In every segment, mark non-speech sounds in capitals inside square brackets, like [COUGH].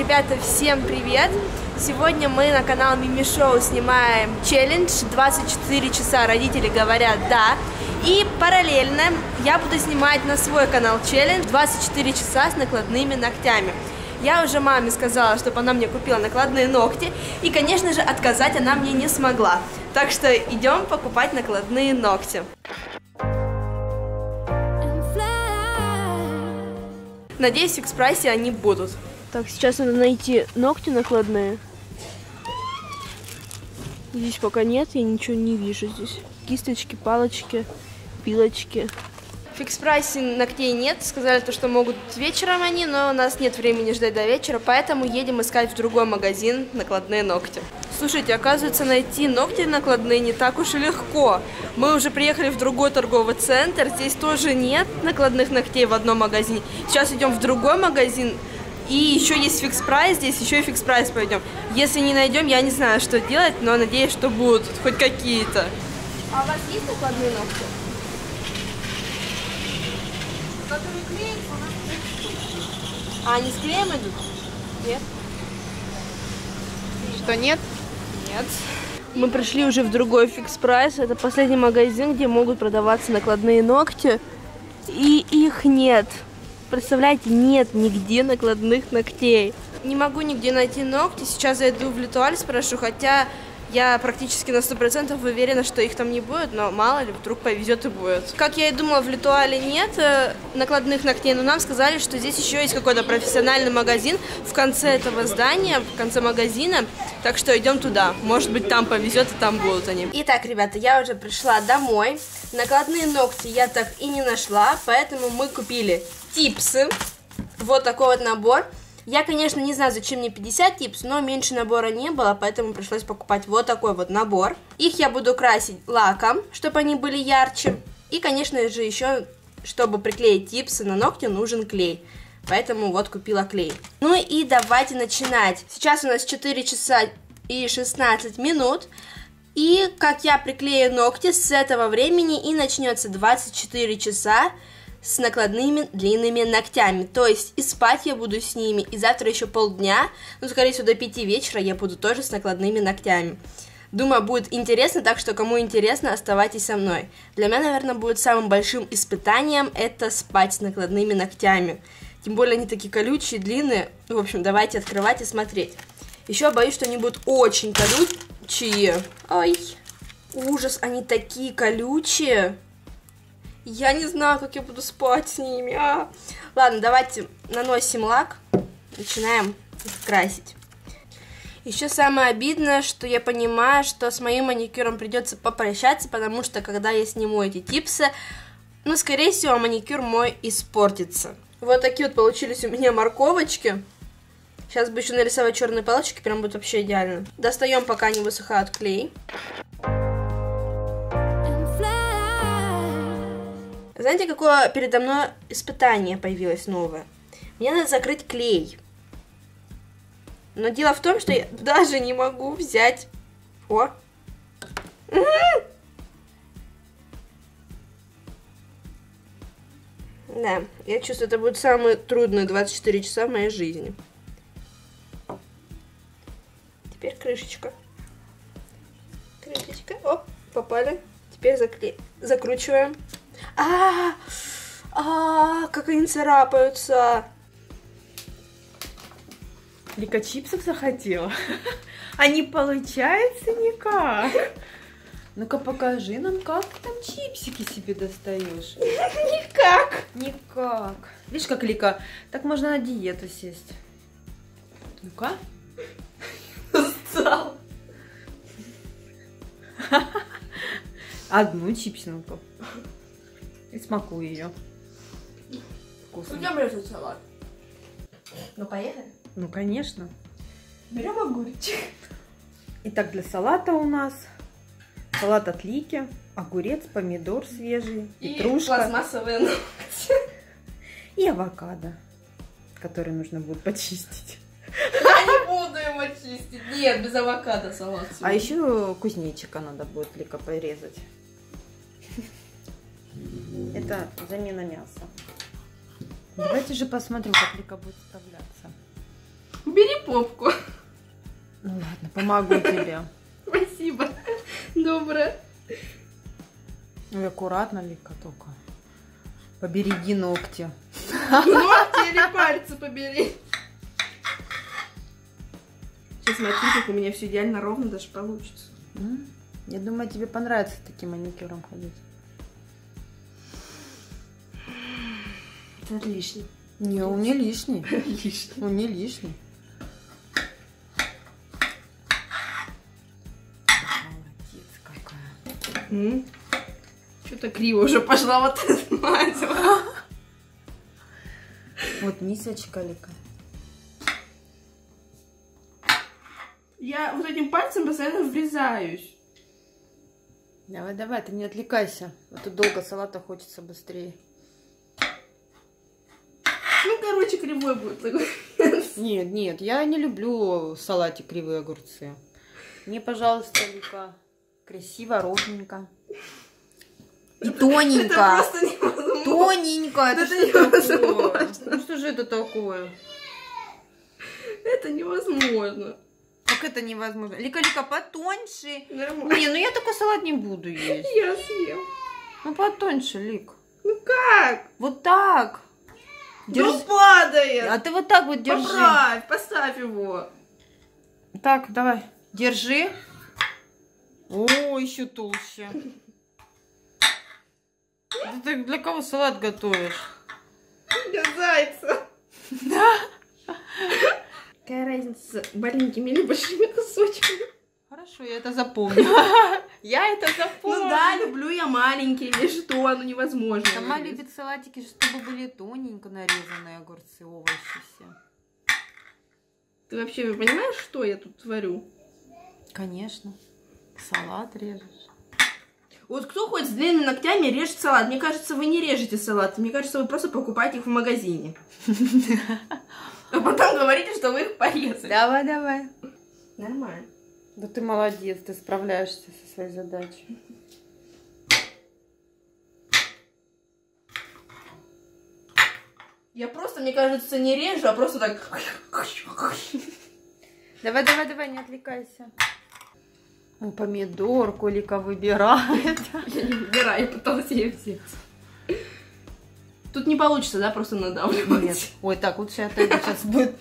Ребята, всем привет! Сегодня мы на канал Мими Шоу снимаем челлендж 24 часа родители говорят да. И параллельно я буду снимать на свой канал челлендж 24 часа с накладными ногтями. Я уже маме сказала, чтобы она мне купила накладные ногти, и, конечно же, отказать она мне не смогла. Так что идем покупать накладные ногти. Надеюсь, в экспрессе они будут. Так, сейчас надо найти ногти накладные. Здесь пока нет, я ничего не вижу здесь. Кисточки, палочки, пилочки. В экспрессе ногтей нет, сказали то, что могут вечером они, но у нас нет времени ждать до вечера, поэтому едем искать в другой магазин накладные ногти. Слушайте, оказывается, найти ногти накладные не так уж и легко. Мы уже приехали в другой торговый центр, здесь тоже нет накладных ногтей в одном магазине. Сейчас идем в другой магазин, и еще есть Fix Price здесь, еще и Fix Price пойдем. Если не найдем, я не знаю, что делать, но надеюсь, что будут хоть какие-то. А у вас есть накладные ногти? Которые клеятся, у нас А они с клеем идут? Нет. Что, нет? Нет. Мы пришли уже в другой Fix Price. Это последний магазин, где могут продаваться накладные ногти. И их нет. Представляете, нет нигде накладных ногтей. Не могу нигде найти ногти. Сейчас зайду в Литуаль, спрошу, хотя я практически на 100% уверена, что их там не будет, но мало ли, вдруг повезет и будет. Как я и думала, в Литуале нет э, накладных ногтей, но нам сказали, что здесь еще есть какой-то профессиональный магазин в конце этого здания, в конце магазина, так что идем туда. Может быть, там повезет и там будут они. Итак, ребята, я уже пришла домой. Накладные ногти я так и не нашла, поэтому мы купили типсы. Вот такой вот набор. Я, конечно, не знаю, зачем мне 50 типс, но меньше набора не было, поэтому пришлось покупать вот такой вот набор. Их я буду красить лаком, чтобы они были ярче. И, конечно же, еще, чтобы приклеить типсы на ногти, нужен клей. Поэтому вот купила клей. Ну и давайте начинать. Сейчас у нас 4 часа и 16 минут. И как я приклею ногти с этого времени и начнется 24 часа с накладными длинными ногтями. То есть и спать я буду с ними, и завтра еще полдня, ну, скорее всего, до 5 вечера я буду тоже с накладными ногтями. Думаю, будет интересно, так что кому интересно, оставайтесь со мной. Для меня, наверное, будет самым большим испытанием это спать с накладными ногтями. Тем более они такие колючие, длинные. Ну, в общем, давайте открывать и смотреть. Еще боюсь, что они будут очень колючие. Ай, ужас, они такие колючие. Я не знаю, как я буду спать с ними. А. Ладно, давайте наносим лак. Начинаем красить. Еще самое обидное, что я понимаю, что с моим маникюром придется попрощаться, потому что когда я сниму эти типсы, ну, скорее всего, маникюр мой испортится. Вот такие вот получились у меня морковочки. Сейчас бы еще нарисовать черные палочки, прям будет вообще идеально. Достаем, пока не высыхают клей. Знаете, какое передо мной испытание появилось новое? Мне надо закрыть клей. Но дело в том, что я [LAUGHS] даже не могу взять... О! Да, я чувствую, это будет самые трудные 24 часа в моей жизни. Теперь крышечка. Крышечка. Оп, попали. Теперь закле... закручиваем. А, а, как они царапаются. Лика чипсов захотела. А не получается никак. Ну-ка покажи нам, как ты там чипсики себе достаешь. Никак. Никак. Видишь, как Лика, так можно на диету сесть. Ну-ка. Стал. Одну чипсинку. И смакуй ее. Вкусно. Идем резать салат. Ну, поехали. Ну, конечно. Берем огурчик. Итак, для салата у нас салат от Лики, огурец, помидор свежий, И петрушка пластмассовые ногти. и авокадо, который нужно будет почистить. Я не буду его чистить. Нет, без авокадо салат. А еще кузнечика надо будет Лика порезать. Это замена мяса. Давайте же посмотрим, как Лика будет справляться. Убери попку. Ну ладно, помогу тебе. Спасибо. Доброе. Ну и аккуратно, Лика, только. Побереги ногти. Ногти или пальцы побери. Сейчас смотри, как у меня все идеально ровно даже получится. Я думаю, тебе понравится таким маникюром ходить. Это лишний. Не, он не лишний. [LAUGHS] Лишний. Он не лишний. Молодец какая. Что-то криво уже пошла вот эта мать. [LAUGHS] Вот мисочка, Лика. Я вот этим пальцем постоянно врезаюсь. Давай, давай, ты не отвлекайся. А то долго салата хочется быстрее. Короче, кривой будет. Нет, нет, я не люблю в салате кривые огурцы. Мне, пожалуйста, Лика, красиво, ровненько. И Это тоненько. Тоненько. Это, Это что такое? Ну что же это такое? Это невозможно. Как это невозможно? Лика, Лика, потоньше. Нормально. Не, ну я такой салат не буду есть. Я съем. Ну потоньше, Лик. Ну как? Вот так. Держи. Ну падает. А ты вот так вот держи. Поправь, поставь его. Так, давай. Держи. О, еще толще. Ты для кого салат готовишь? Для зайца. Да. Какая разница, маленькими или большими кусочками? Хорошо, я это запомню. [LAUGHS] Я это запомню. Ну да, люблю я маленькие, или что, ну невозможно. Сама любит салатики, чтобы были тоненько нарезанные огурцы, овощи все. Ты вообще понимаешь, что я тут творю? Конечно. Салат режешь. Вот кто хоть с длинными ногтями режет салат? Мне кажется, вы не режете салат. Мне кажется, вы просто покупаете их в магазине. [LAUGHS] А потом говорите, что вы их порезали. Давай, давай. Нормально. Да ты молодец, ты справляешься со своей задачей. Я просто, мне кажется, не режу, а просто так... Давай, давай, давай, не отвлекайся. О, помидорку Лика выбирает. [LAUGHS] Я не выбираю, я пыталась ее взять. Тут не получится, да, просто надавливать. Нет. Ой, так, лучше отойду. Сейчас будет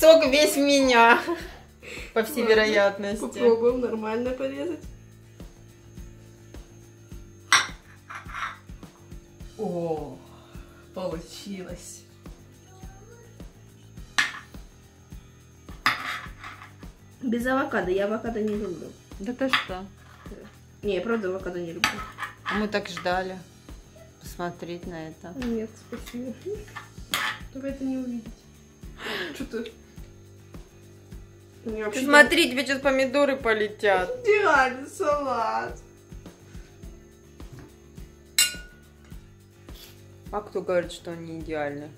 сок весь в меня. По всей Ладно, вероятности. Попробуем нормально порезать. О, получилось. Без авокадо. Я авокадо не люблю. Да ты что? Не, я правда авокадо не люблю. А Мы так ждали посмотреть на это. Нет, спасибо. Только это не увидеть. Что-то... Мне вообще Смотри, тебе сейчас помидоры полетят. Идеальный салат. А кто говорит, что он не идеальный?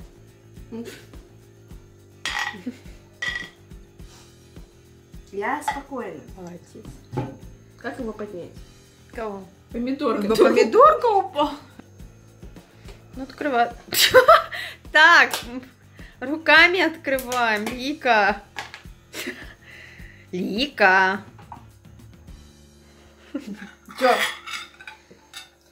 Я спокойна. Молодец. Как его поднять? Кого? Помидор. Да помидорка упал. Ну, открывай. [LAUGHS] Так, руками открываем. Лика. Лика. Чё?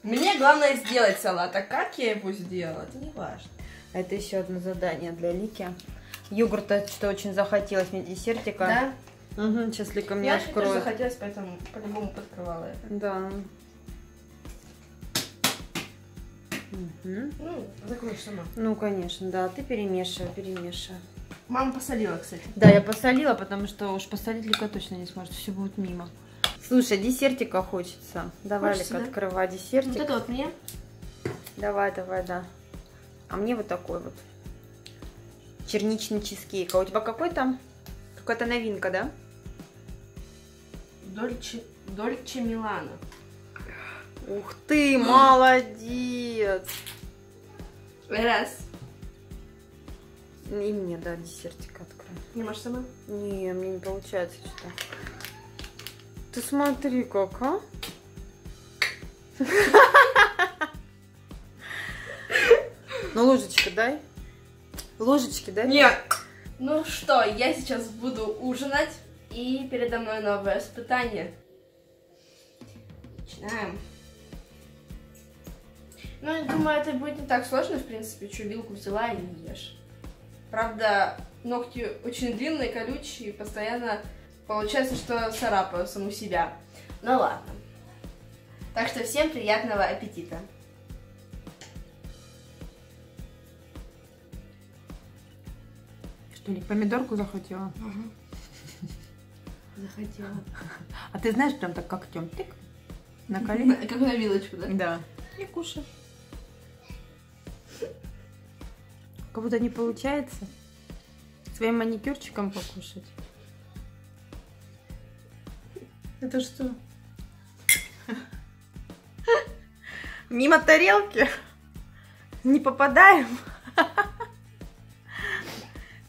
Мне главное сделать салат, а как я его сделала, это не важно. Это еще одно задание для Лики. Йогурта что очень захотелось мне десертика. Да? Угу, сейчас Лика мне Мне откроет. захотелось, поэтому по-любому подкрывала это. Да. Мгм. Ну, закроешь сама. Ну, конечно, да. Ты перемешивай, перемешивай. Мама посолила, кстати. Да, я посолила, потому что уж посолить Лика точно не сможет. Все будет мимо. Слушай, десертика хочется. Давай, Хочется, Лика, да? открывай десертик. Вот это вот мне? Давай, давай, да. А мне вот такой вот. Черничный чизкейк. А у тебя какой там? Какая-то новинка, да? Дольче, Дольче Милана. Ух ты, молодец! Раз. И мне, да, десертик открой. Не можешь сама? Не, мне не получается что-то. Ты смотри как, а? Ну, ложечку дай. Ложечки дай. Нет. Ну что, я сейчас буду ужинать, и передо мной новое испытание. Начинаем. Ну, я думаю, это будет не так сложно, в принципе, что вилку взяла и ешь. Правда, ногти очень длинные, колючие, постоянно получается, что царапаю саму себя. Ну ладно. Так что всем приятного аппетита. Что ли, помидорку захотела? Захотела. А ты знаешь, прям так когтем тык на колени? Как на вилочку, да? Да. И кушай. Как будто не получается своим маникюрчиком покушать. Это что? Мимо тарелки не попадаем.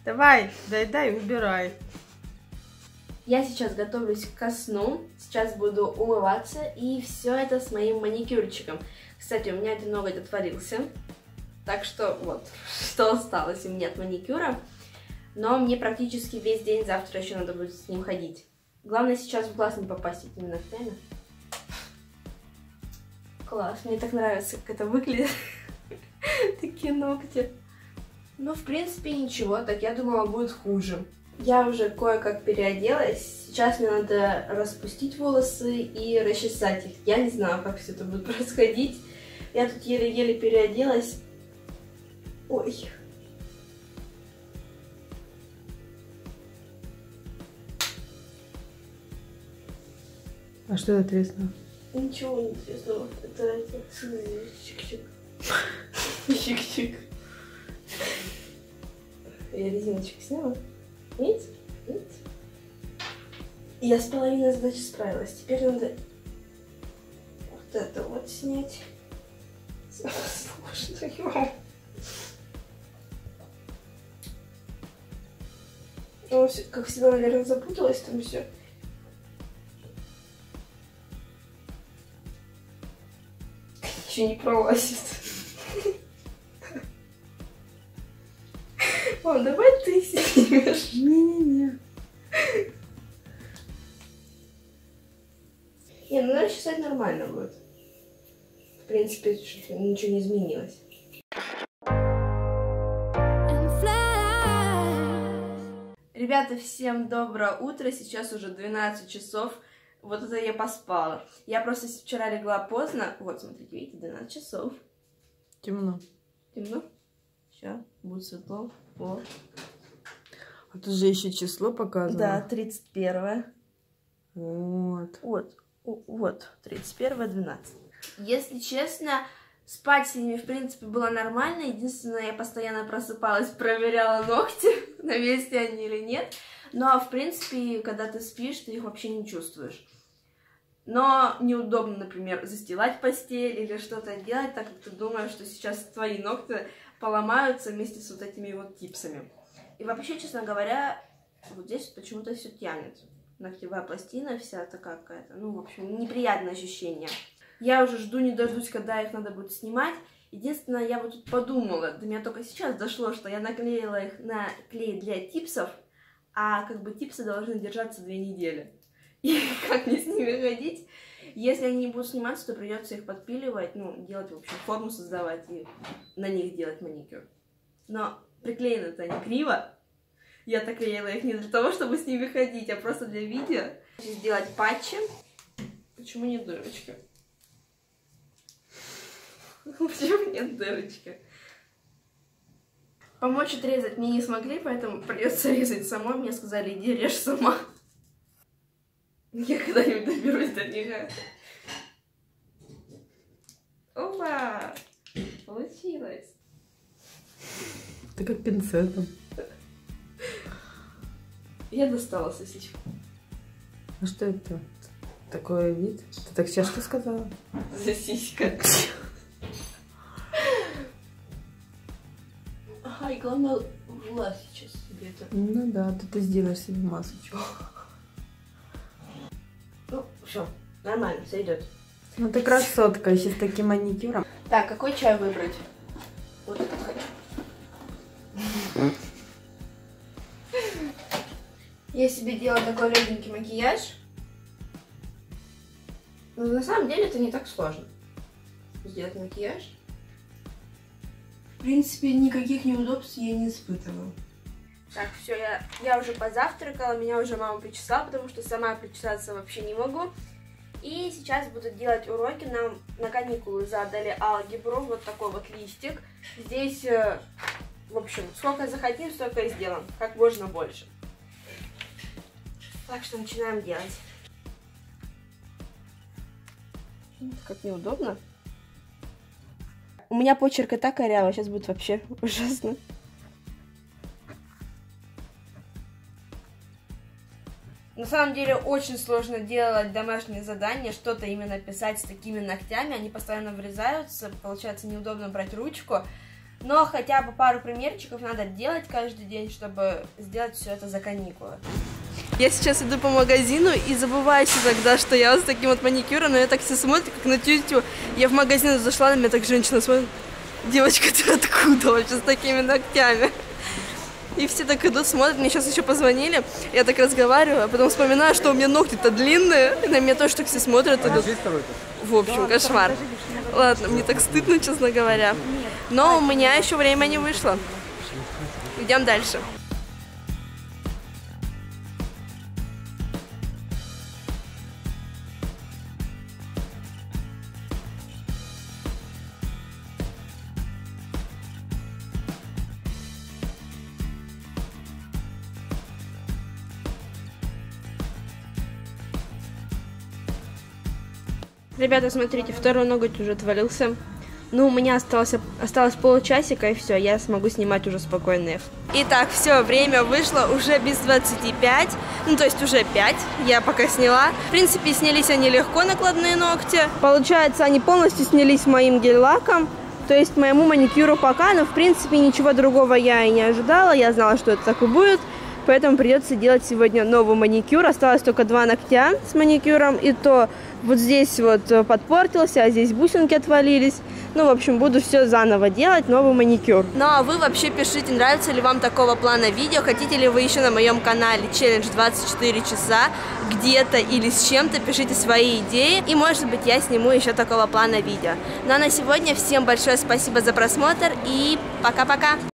Давай, доедай, убирай. Я сейчас готовлюсь ко сну. Сейчас буду умываться. И все это с моим маникюрчиком. Кстати, у меня один ноготь отвалился. Так что вот, [LAUGHS] что осталось у меня от маникюра. Но мне практически весь день завтра еще надо будет с ним ходить. Главное сейчас в глаз не попасть этими ногтями. Класс, мне так нравится, как это выглядит. [LAUGHS] Такие ногти. Ну, в принципе, ничего, так я думала, будет хуже. Я уже кое-как переоделась. Сейчас мне надо распустить волосы и расчесать их. Я не знаю, как все это будет [LAUGHS] происходить. Я тут еле-еле переоделась. Ой. А что это треснуло? Ничего не треснуло. Это, чик-чик. Чик-чик. Я резиночку сняла. Видите? Видите? Я с половиной задачи справилась. Теперь надо вот это вот снять. [LAUGHS] Сложно. Как всегда, наверное, запуталась там все. Еще не пролазит. Мам, давай ты снимешь. Не-не-не. Не, ну надо чесать нормально будет. В принципе, ничего не изменилось. Ребята, всем доброе утро. Сейчас уже 12 часов. Вот это я поспала. Я просто вчера легла поздно. Вот, смотрите, видите, 12 часов. Темно. Темно? Сейчас, будет светло. Вот. А тут же еще число показано. Да, 31. Вот. Вот, о- вот, 31 12. Если честно, спать с ними, в принципе, было нормально. Единственное, я постоянно просыпалась, проверяла ногти, [LAUGHS] на месте они или нет. Но, в принципе, когда ты спишь, ты их вообще не чувствуешь. Но неудобно, например, застилать постель или что-то делать, так как ты думаешь, что сейчас твои ногти поломаются вместе с вот этими вот типсами. И вообще, честно говоря, вот здесь почему-то все тянет. Ногтевая пластина вся такая какая-то. Ну, в общем, неприятное ощущение. Я уже жду не дождусь, когда их надо будет снимать. Единственное, я вот тут подумала, до меня только сейчас дошло, что я наклеила их на клей для типсов, а как бы типсы должны держаться две недели. [LAUGHS] И как мне с ними ходить? Если они не будут сниматься, то придется их подпиливать, ну, делать, в общем, форму создавать и на них делать маникюр. Но приклеено-то они криво. Я так клеила их не для того, чтобы с ними ходить, а просто для видео. Сделать патчи. Почему нет дырочки? Почему нет дырочки? Помочь отрезать мне не смогли, поэтому придется резать самой. Мне сказали, иди режь сама. Я когда-нибудь доберусь до них. Опа! Получилось. Ты как пинцетом. Я достала сосиску. А что это? Такой вид? Ты так сейчас что сказала? Сосиска. Главное, власть сейчас себе это. Ну да, то ты сделаешь себе масочку. Ну, все, нормально, сойдет. Ну ты красотка, еще с таким маникюром. Так, какой чай выбрать? Вот этот хочу. Я себе делала такой легенький макияж. Но на самом деле это не так сложно. Сделать макияж. В принципе, никаких неудобств я не испытывала. Так, все, я, я уже позавтракала, меня уже мама причесала, потому что сама причесаться вообще не могу. И сейчас буду делать уроки. Нам на каникулы задали алгебру, вот такой вот листик. Здесь, э, в общем, сколько захотим, столько и сделаем, как можно больше. Так что начинаем делать. Как неудобно. У меня почерк и так коряво, сейчас будет вообще [LAUGHS] ужасно. На самом деле очень сложно делать домашние задания, что-то именно писать с такими ногтями, они постоянно врезаются, получается неудобно брать ручку, но хотя бы пару примерчиков надо делать каждый день, чтобы сделать все это за каникулы. Я сейчас иду по магазину и забываюсь иногда, что я с таким вот маникюром, но я так все смотрю, как на тютю. Я в магазин зашла, на меня так женщина смотрит, девочка, [LAUGHS] ты откуда вообще с такими ногтями? И все так идут, смотрят, мне сейчас еще позвонили, я так разговариваю, а потом вспоминаю, что у меня ногти-то длинные, и на меня тоже так все смотрят. Идут. В общем, кошмар. Ладно, мне так стыдно, честно говоря. Но у меня еще время не вышло. Идем дальше. Ребята, смотрите, второй ноготь уже отвалился. Ну, у меня осталось, осталось полчасика, и все, я смогу снимать уже спокойно их. Итак, все, время вышло уже без 25, ну, то есть уже 5, я пока сняла. В принципе, снялись они легко, накладные ногти. Получается, они полностью снялись моим гель-лаком, то есть моему маникюру пока, но, в принципе, ничего другого я и не ожидала, я знала, что это так и будет. Поэтому придется делать сегодня новый маникюр. Осталось только два ногтя с маникюром. И то вот здесь вот э, подпортился, а здесь бусинки отвалились. Ну, в общем, буду все заново делать, новый маникюр. Ну, а вы вообще пишите, нравится ли вам такого плана видео, хотите ли вы еще на моем канале челлендж 24 часа где-то или с чем-то, пишите свои идеи, и, может быть, я сниму еще такого плана видео. Ну, а на сегодня всем большое спасибо за просмотр, и пока-пока!